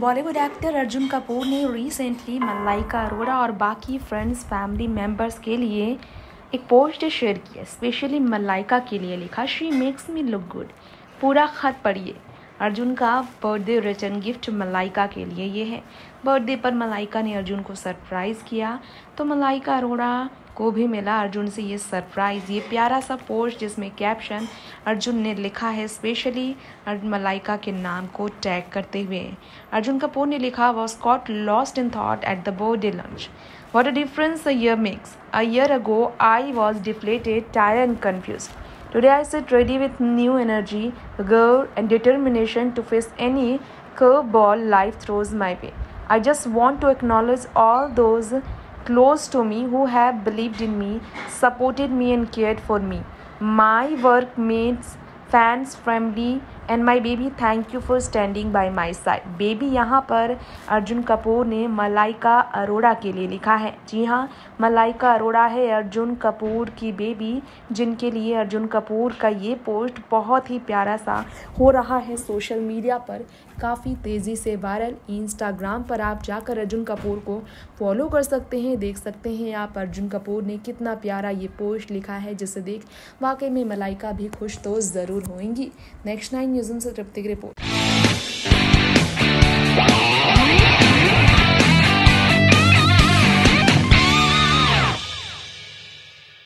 Bollywood actor Arjun Kapoor ने recently Malaika Arora और बाकी फ्रेंड्स फैमिली मेंबर्स के लिए एक पोस्ट शेयर किया। स्पेशली मलाइका के लिए लिखा she makes me look good पूरा ख़त पढ़िए। अर्जुन का बर्थडे रिटर्न गिफ्ट मलाइका के लिए ये है। बर्थडे पर मलाइका ने अर्जुन को सरप्राइज़ किया। तो मलाइका अरोड़ा को भी मिला। अर्जुन से ये सरप्राइज़ ये प्यारा सा पोस्ट जिसमें कैप्शन अर्जुन ने लिखा है स्पेशली मलाइका के नाम को टैग करते हुए। अर्जुन कपूर ने लिखा was caught lost in thought at the birthday lunch what a difference a year makes a year ago I was deflated tyre and confused Today I sit ready with new energy, vigor, and determination to face any curveball life throws my way. I just want to acknowledge all those close to me who have believed in me, supported me, and cared for me. My workmates, fans, family, and my baby thank you for standing by my side baby यहाँ पर अर्जुन कपूर ने मलाइका अरोड़ा के लिए लिखा है। जी हाँ मलाइका अरोड़ा है अर्जुन कपूर की बेबी जिनके लिए अर्जुन कपूर का ये पोस्ट बहुत ही प्यारा सा हो रहा है सोशल मीडिया पर। काफ़ी तेज़ी से वायरल इंस्टाग्राम पर आप जाकर अर्जुन कपूर को फॉलो कर सकते हैं देख सकते हैं आप अर्जुन कपूर ने कितना प्यारा ये पोस्ट लिखा है जिसे देख वाकई में मलाइका भी खुश तो ज़रूर होंगी नेक्स्ट नाइन न्यूज़ से तृप्ति की रिपोर्ट।